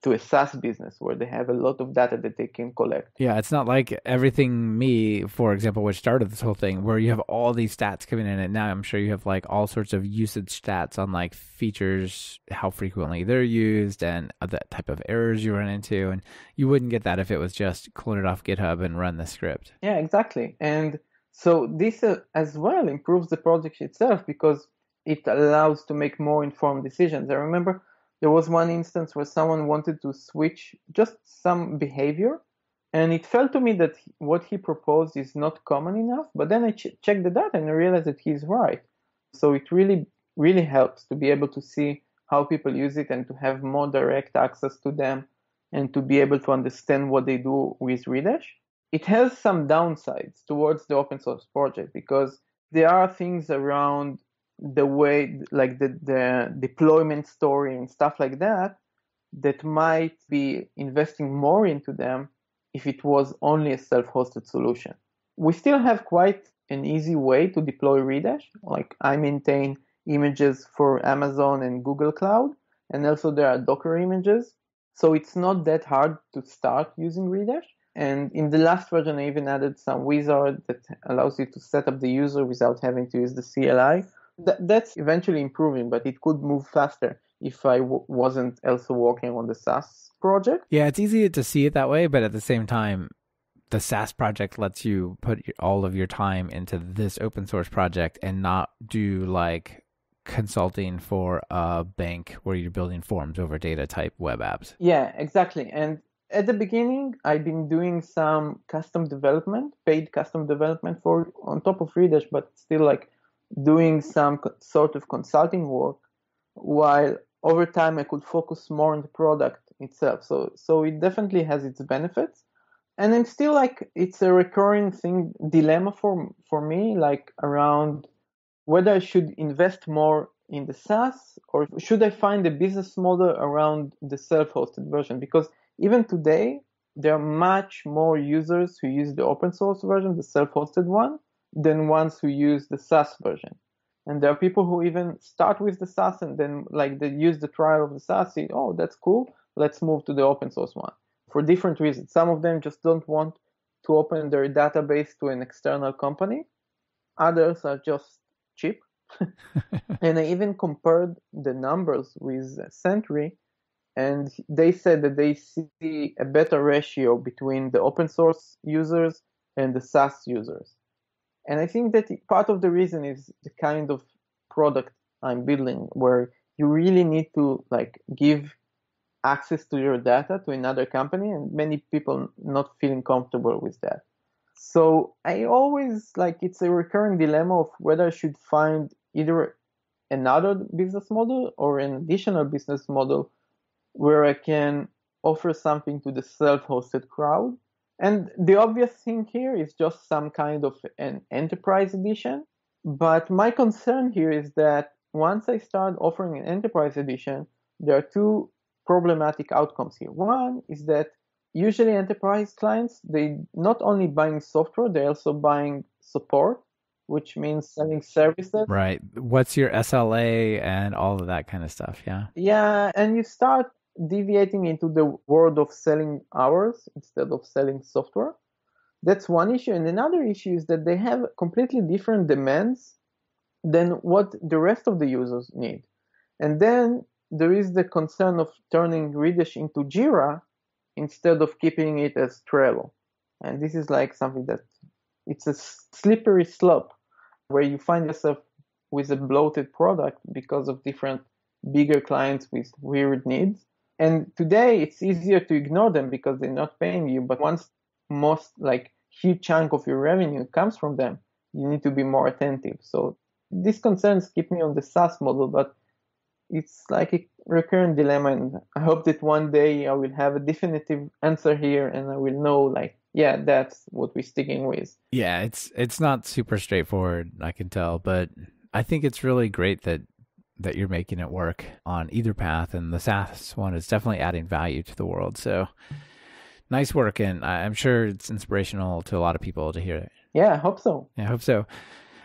to a SaaS business where they have a lot of data that they can collect. Yeah, it's not like EverythingMe, for example, which started this whole thing, where you have all these stats coming in, and now I'm sure you have like all sorts of usage stats on like features, how frequently they're used, and that type of errors you run into, and you wouldn't get that if it was just clone it off GitHub and run the script. Yeah, exactly, and so this uh, as well improves the project itself because it allows to make more informed decisions. I remember there was one instance where someone wanted to switch just some behavior and it felt to me that what he proposed is not common enough but then i ch- checked the data and i realized that he's right. So it really really helps to be able to see how people use it and to have more direct access to them and to be able to understand what they do with redash. It has some downsides towards the open source project because there are things around the way like the, the deployment story and stuff like that that might be investing more into them if it was only a self-hosted solution. We still have quite an easy way to deploy redash like i maintain images for amazon and google cloud and also there are docker images. So it's not that hard to start using redash. And in the last version i even added some wizard that allows you to set up the user without having to use the cli th- that's eventually improving, but it could move faster if I w- wasn't also working on the SaaS project. Yeah, it's easy to see it that way, but at the same time, the SaaS project lets you put all of your time into this open source project and not do like consulting for a bank where you're building forms over data type web apps. Yeah, exactly. And at the beginning, I've been doing some custom development, paid custom development for on top of Redash, but still like doing some sort of consulting work while over time I could focus more on the product itself. So so it definitely has its benefits. And I'm still like it's a recurring thing dilemma for for me, like around whether I should invest more in the SaaS or should I find a business model around the self-hosted version? Because even today there are much more users who use the open source version, the self-hosted one, than ones who use the SaaS version. And there are people who even start with the SaaS and then like they use the trial of the SaaS, see, oh, that's cool. Let's move to the open source one for different reasons. Some of them just don't want to open their database to an external company. Others are just cheap. and I even compared the numbers with Sentry, and they said that they see a better ratio between the open source users and the SaaS users. And I think that part of the reason is the kind of product I'm building where you really need to like give access to your data to another company and many people not feeling comfortable with that. So I always like it's a recurring dilemma of whether I should find either another business model or an additional business model where I can offer something to the self-hosted crowd. And the obvious thing here is just some kind of an enterprise edition. But my concern here is that once I start offering an enterprise edition, there are two problematic outcomes here. One is that usually enterprise clients, they not only buying software, they're also buying support, which means selling services. Right. What's your SLA and all of that kind of stuff? Yeah. Yeah, and you start deviating into the world of selling hours instead of selling software. That's one issue. And another issue is that they have completely different demands than what the rest of the users need. And then there is the concern of turning Redash into Jira instead of keeping it as Trello. And this is like something that it's a slippery slope where you find yourself with a bloated product because of different bigger clients with weird needs. And today it's easier to ignore them because they're not paying you. But once most like huge chunk of your revenue comes from them, you need to be more attentive. So these concerns keep me on the SaaS model, but it's like a recurrent dilemma. And I hope that one day I will have a definitive answer here and I will know like, yeah, that's what we're sticking with. Yeah, it's it's not super straightforward, I can tell, but I think it's really great that that you're making it work on either path and the SaaS one is definitely adding value to the world. So nice work and I'm sure it's inspirational to a lot of people to hear it. Yeah, I hope so. Yeah, I hope so.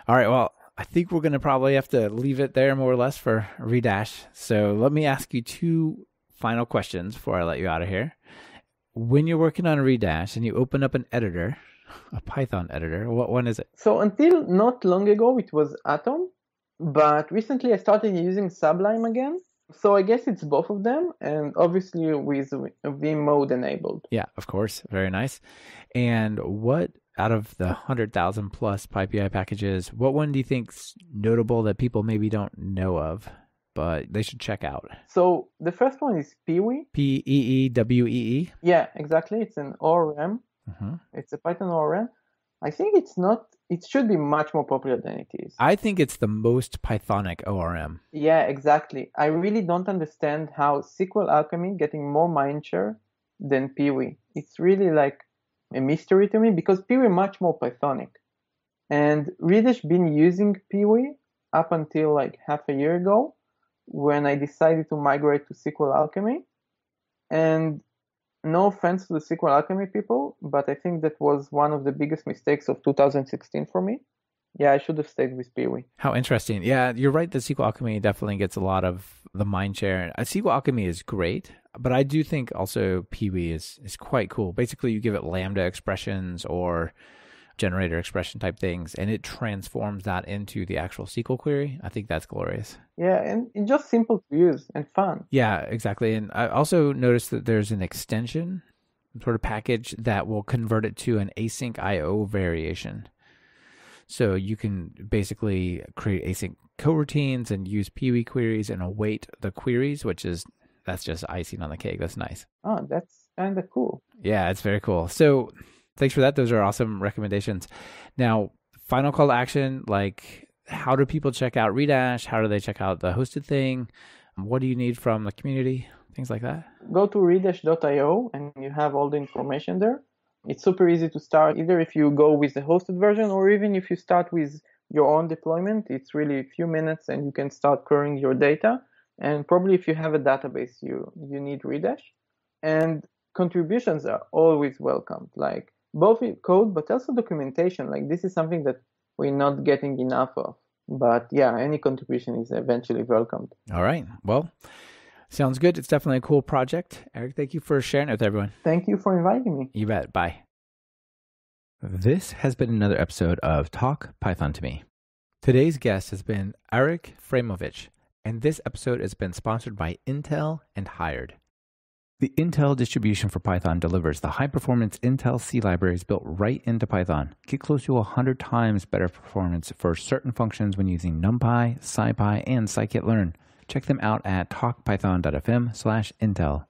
All right, well, I think we're going to probably have to leave it there more or less for Redash. So let me ask you two final questions before I let you out of here. When you're working on Redash and you open up an editor, a Python editor, what one is it? So until not long ago, it was Atom, but recently I started using Sublime again. So I guess it's both of them, and obviously with Vim mode enabled. Yeah, of course. Very nice. And what out of the 100,000 plus PyPI packages, what one do you think's notable that people maybe don't know of, but they should check out? So the first one is Peewee. P E E W E E. Yeah, exactly. It's an ORM. Mhm. It's a Python ORM. I think it's not. It should be much more popular than it is. I think it's the most Pythonic ORM. Yeah, exactly. I really don't understand how SQLAlchemy getting more mindshare than Peewee. It's really like a mystery to me because Peewee much more Pythonic. And Redash been using Peewee up until like half a year ago when I decided to migrate to SQLAlchemy. And no offense to the SQLAlchemy people, but I think that was one of the biggest mistakes of 2016 for me. Yeah, I should have stayed with Peewee. How interesting. Yeah, you're right. The SQLAlchemy definitely gets a lot of the mind share. Uh, SQLAlchemy is great, but I do think also Peewee is, is quite cool. Basically, you give it Lambda expressions or generator expression type things, and it transforms that into the actual SQL query. I think that's glorious. Yeah, and it's just simple to use and fun. Yeah, exactly. And I also noticed that there's an extension sort of package that will convert it to an asyncio variation. So you can basically create async coroutines and use Peewee queries and await the queries, which is that's just icing on the cake. That's nice. Oh, that's kind of cool. Yeah, it's very cool. So thanks for that. Those are awesome recommendations. Now, final call to action like how do people check out Redash? How do they check out the hosted thing? What do you need from the community? Things like that. Go to redash.io and you have all the information there. It's super easy to start, either if you go with the hosted version or even if you start with your own deployment. It's really a few minutes and you can start querying your data. And probably if you have a database, you, you need Redash. And contributions are always welcomed, like both in code, but also documentation. Like this is something that we're not getting enough of. But yeah, any contribution is eventually welcomed. All right. Well, sounds good. It's definitely a cool project. Arik, thank you for sharing it with everyone. Thank you for inviting me. You bet. Bye. This has been another episode of Talk Python to Me. Today's guest has been Arik Fraimovich, and this episode has been sponsored by Intel and Hired. The Intel distribution for Python delivers the high performance Intel C libraries built right into Python. Get close to 100 times better performance for certain functions when using NumPy, SciPy, and scikit-learn. Check them out at talkpython.fm slash Intel.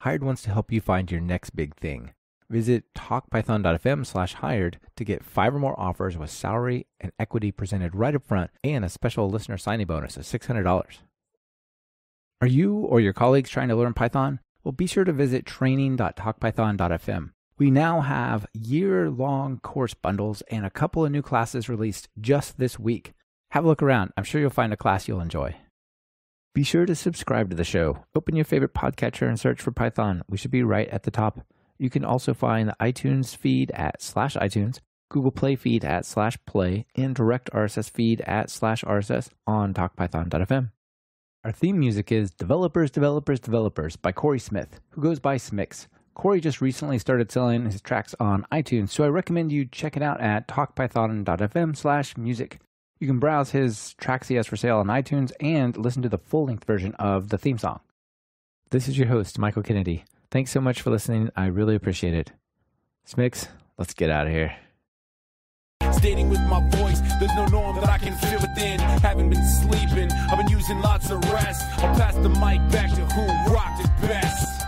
Hired wants to help you find your next big thing. Visit talkpython.fm slash hired to get five or more offers with salary and equity presented right up front and a special listener signing bonus of $600. Are you or your colleagues trying to learn Python? Well, be sure to visit training.talkpython.fm. We now have year long course bundles and a couple of new classes released just this week. Have a look around. I'm sure you'll find a class you'll enjoy. Be sure to subscribe to the show. Open your favorite podcatcher and search for Python. We should be right at the top. You can also find the iTunes feed at slash iTunes, Google Play feed at slash play, and direct RSS feed at slash RSS on talkpython.fm. Our theme music is Developers, Developers, Developers by Corey Smith, who goes by Smix. Corey just recently started selling his tracks on iTunes, so I recommend you check it out at talkpython.fm slash music. You can browse his tracks he has for sale on iTunes and listen to the full length version of the theme song. This is your host, Michael Kennedy. Thanks so much for listening. I really appreciate it. Smix, let's get out of here. Stating with my voice, there's no norm that I can fit within. Haven't been sleeping, I've been using lots of rest. I'll pass the mic back to who rocked it best.